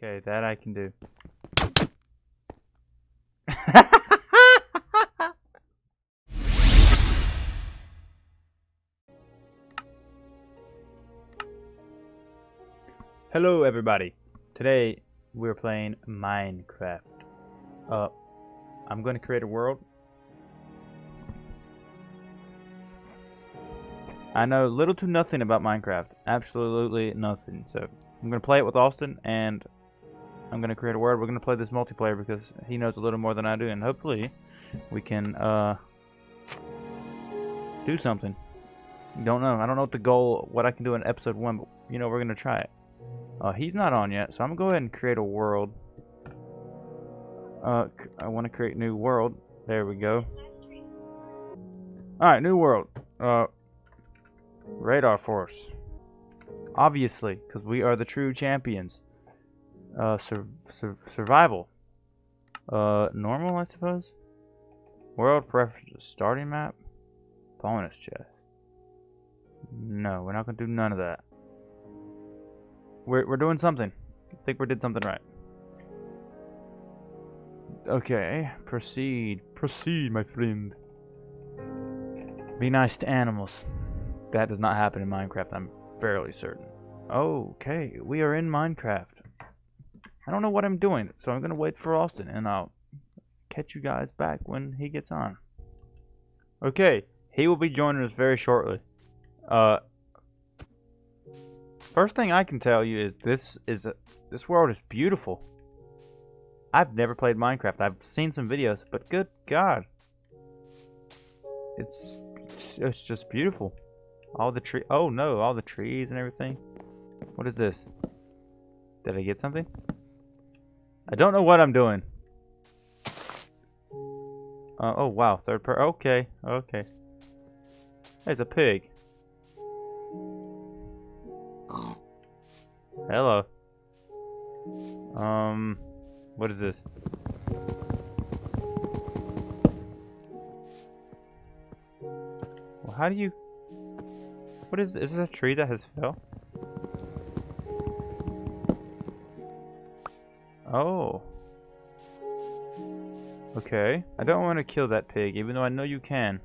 Okay, that I can do. Hello everybody. Today we're playing Minecraft. Uh I'm going to create a world. I know little to nothing about Minecraft. Absolutely nothing. So I'm going to play it with Austin and I'm going to create a world. We're going to play this multiplayer because he knows a little more than I do and hopefully we can uh do something. Don't know. I don't know what the goal, what I can do in episode 1, but you know, we're going to try it. Uh, he's not on yet, so I'm going to go ahead and create a world. Uh, I want to create new world. There we go. Alright, new world. Uh, radar force. Obviously, because we are the true champions. Uh, sur sur survival. Uh, normal, I suppose? World preferences. Starting map. Bonus chest. No, we're not going to do none of that. We're, we're doing something. I think we did something right. Okay, proceed. Proceed, my friend. Be nice to animals. That does not happen in Minecraft, I'm fairly certain. Okay, we are in Minecraft. I don't know what I'm doing, so I'm going to wait for Austin, and I'll catch you guys back when he gets on. Okay, he will be joining us very shortly. Uh, first thing I can tell you is this is a, this world is beautiful. I've never played Minecraft. I've seen some videos, but good God, it's it's just beautiful. All the tree. Oh no, all the trees and everything. What is this? Did I get something? I don't know what I'm doing. Uh, oh wow, third per. Okay, okay. There's a pig. Hello. Um, what is this? Well, how do you? What is? Is this a tree that has fell? Oh. Okay. I don't want to kill that pig, even though I know you can.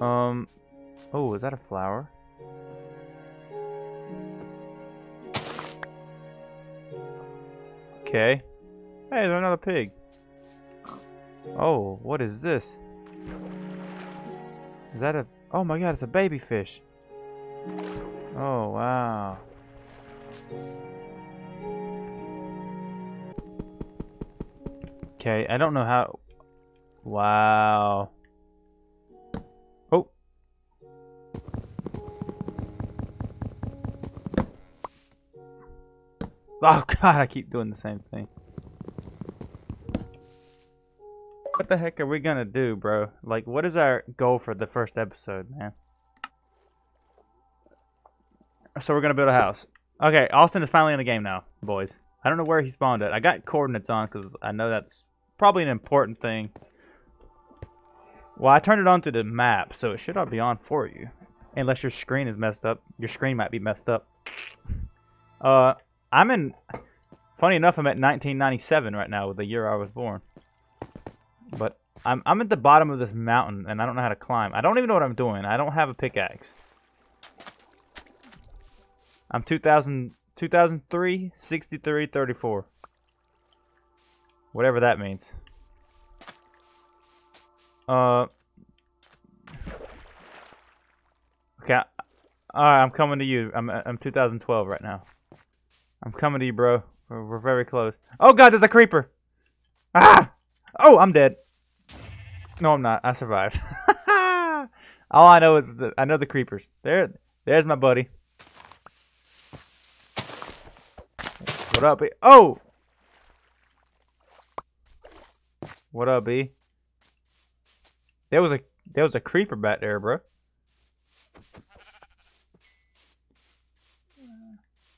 Um. Oh, is that a flower? Okay. Hey, there's another pig. Oh, what is this? Is that a... Oh my god, it's a baby fish. Oh, wow. Okay, I don't know how... Wow. Oh. Oh god, I keep doing the same thing. What the heck are we gonna do, bro? Like, what is our goal for the first episode, man? So we're gonna build a house. Okay, Austin is finally in the game now, boys. I don't know where he spawned at. I got coordinates on because I know that's probably an important thing. Well, I turned it on to the map, so it should all be on for you. Unless your screen is messed up. Your screen might be messed up. Uh, I'm in... Funny enough, I'm at 1997 right now, with the year I was born. But I'm, I'm at the bottom of this mountain, and I don't know how to climb. I don't even know what I'm doing. I don't have a pickaxe. I'm 2000, 2003, 63, 34. Whatever that means. Uh. Okay. Alright, I'm coming to you. I'm I'm 2012 right now. I'm coming to you, bro. We're, we're very close. Oh god, there's a creeper. Ah! Oh, I'm dead. No, I'm not. I survived. All I know is that I know the creepers. There, there's my buddy. What up, Oh! What up, B? There was a there was a creeper back there, bro.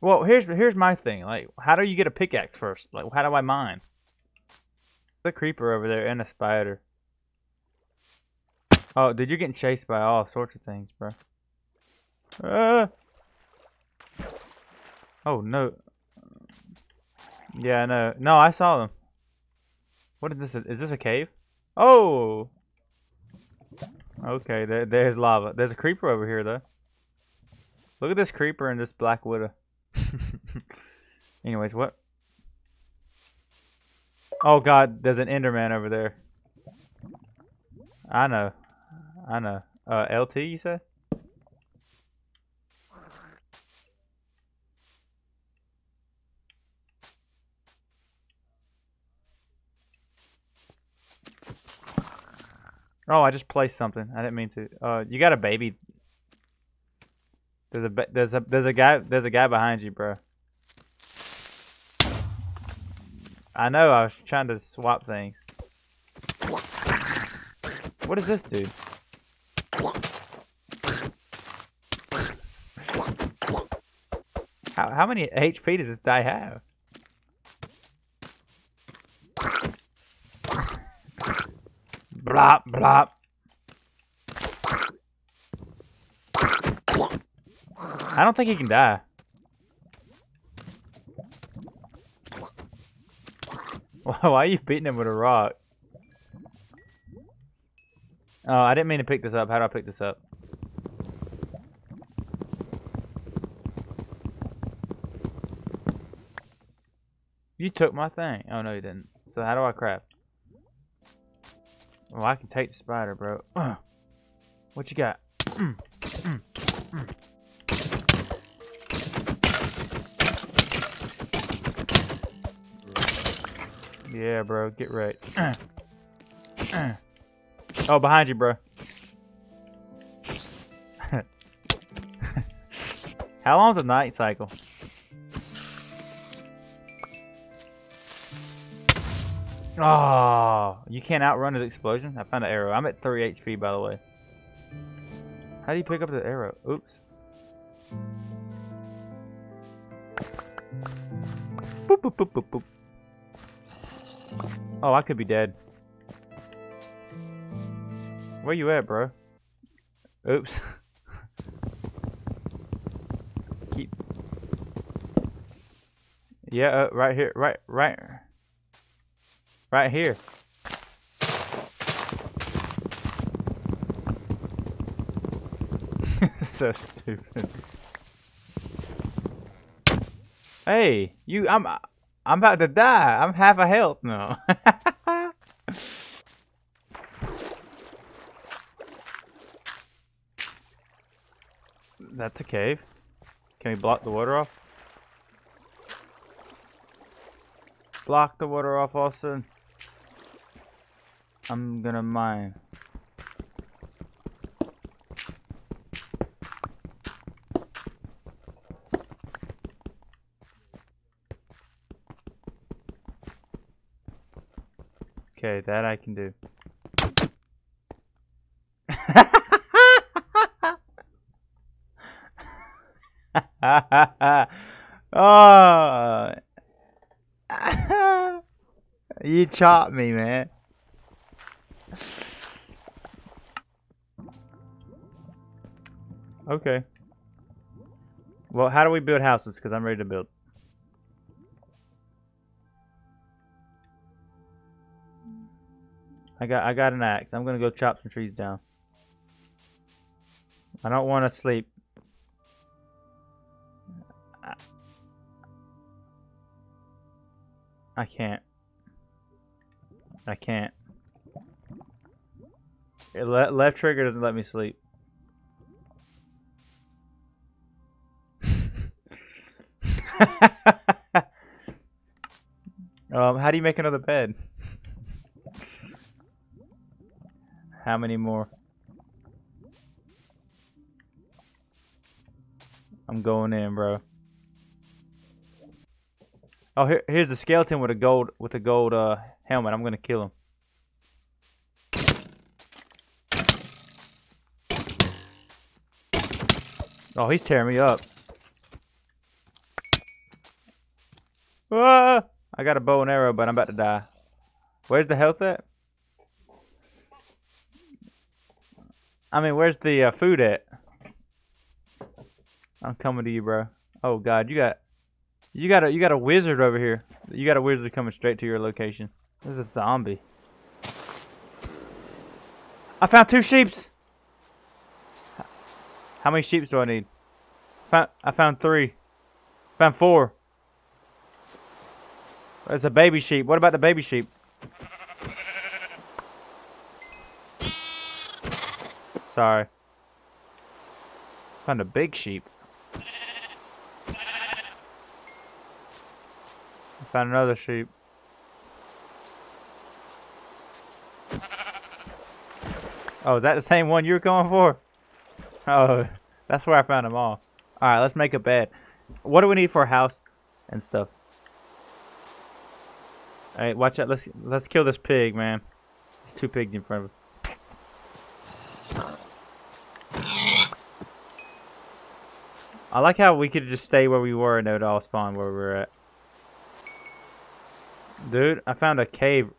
Well, here's here's my thing. Like, how do you get a pickaxe first? Like, how do I mine? The creeper over there and a spider. Oh, dude, you're getting chased by all sorts of things, bro. Uh. Oh no. Yeah, no, no, I saw them. What is this? Is this a cave? Oh. Okay, there, there's lava. There's a creeper over here though. Look at this creeper and this black widow. Anyways, what? Oh god, there's an Enderman over there. I know. I know. Uh, LT, you said? Oh, I just placed something. I didn't mean to. Uh, you got a baby. There's a there's a there's a guy there's a guy behind you, bro. I know. I was trying to swap things. What does this do? How how many HP does this guy have? Blop, blop. I don't think he can die. Why are you beating him with a rock? Oh, I didn't mean to pick this up. How do I pick this up? You took my thing. Oh, no, you didn't. So how do I craft? Well, I can take the spider, bro. Uh, what you got? Mm, mm, mm. Yeah, bro. Get right. oh, behind you, bro. How long's a night cycle? Oh, you can't outrun the explosion? I found an arrow. I'm at 3 HP, by the way. How do you pick up the arrow? Oops. Boop, boop, boop, boop, boop. Oh, I could be dead. Where you at, bro? Oops. Keep. Yeah, uh, right here, right, right, right here. so stupid. Hey, you, I'm, I'm about to die. I'm half a health now. That's a cave. Can we block the water off? Block the water off, Austin. I'm gonna mine. Okay, that I can do. oh, you chopped me, man. Okay. Well, how do we build houses? Because I'm ready to build. I got I got an axe. I'm gonna go chop some trees down. I don't want to sleep. I, I can't. I can't. Le left trigger doesn't let me sleep. um, how do you make another bed? How many more? I'm going in, bro. Oh, here, here's a skeleton with a gold with a gold uh, helmet. I'm gonna kill him. Oh, he's tearing me up. Ah! I got a bow and arrow, but I'm about to die. Where's the health at? I mean, where's the uh, food at? I'm coming to you, bro. Oh, God, you got... You got a you got a wizard over here. You got a wizard coming straight to your location. There's a zombie. I found two sheeps. How many sheeps do I need? Found, I found three. Found four. There's a baby sheep. What about the baby sheep? Sorry. Found a big sheep. Found another sheep. Oh, that the same one you were going for? Oh, that's where I found them all. Alright, let's make a bed. What do we need for a house and stuff? Alright, watch out. Let's let's kill this pig, man. There's two pigs in front of. I like how we could just stay where we were and it would all spawn where we were at. Dude, I found a cave.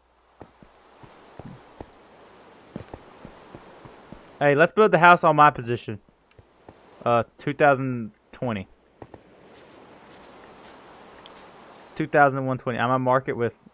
Hey, let's build the house on my position. Uh, 2020. 2120. I'm gonna mark it with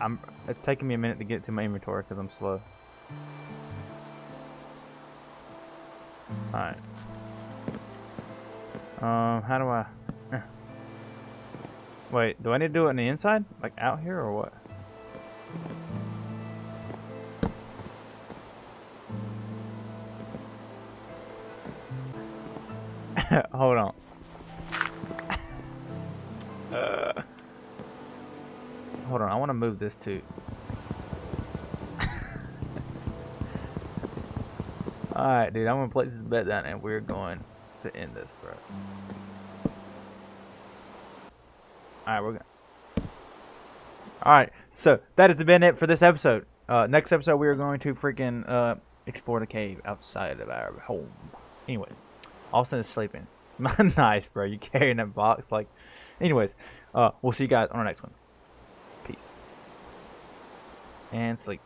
I'm. It's taking me a minute to get to my inventory because I'm slow. Alright. Um, how do I... eh. Wait, do I need to do it on the inside? Like out here or what? Hold on. Want to move this too. Alright, dude, I'm gonna place this bet down and we're going to end this, bro. Alright, we're gonna. Alright, so that has been it for this episode. Uh, next episode, we are going to freaking uh, explore the cave outside of our home. Anyways, Austin is sleeping. nice, bro. You carrying that box like. Anyways, uh, we'll see you guys on our next one. Peace. And sleep.